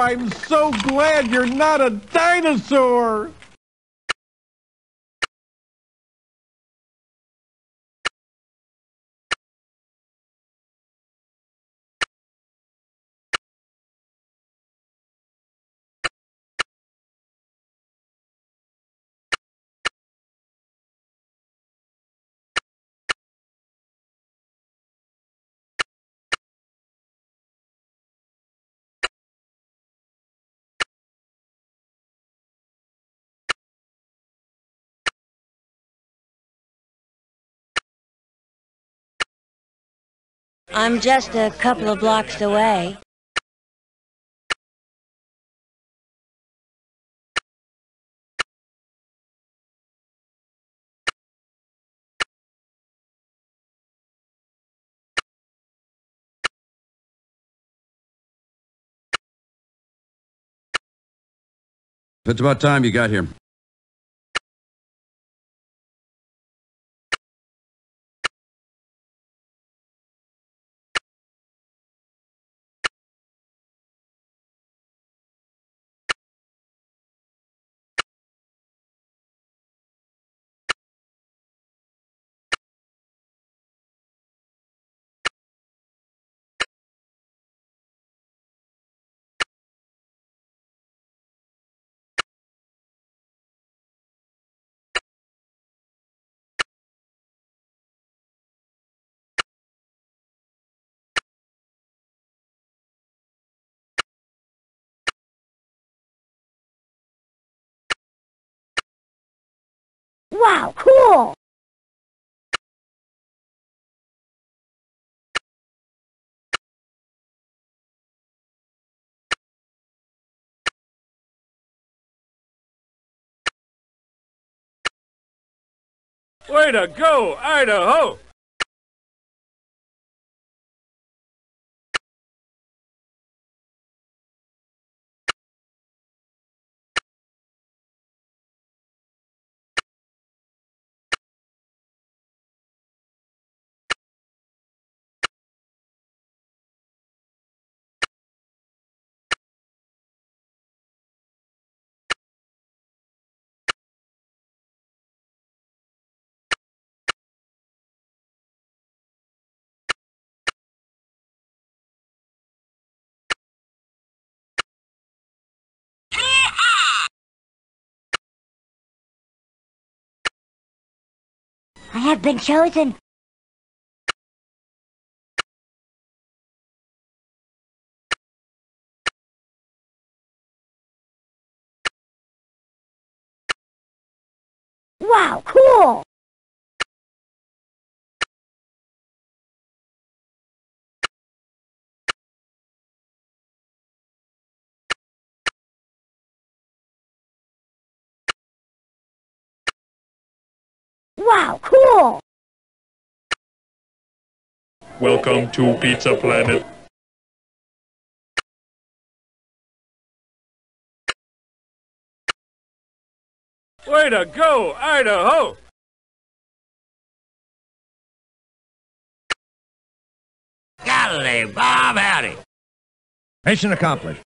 I'm so glad you're not a dinosaur. I'm just a couple of blocks away. It's about time you got here. Wow, cool! Way to go, Idaho! I have been chosen. Wow, Wow, cool! Welcome to Pizza Planet. Way to go, Idaho! Golly, Bob, howdy. Mission accomplished.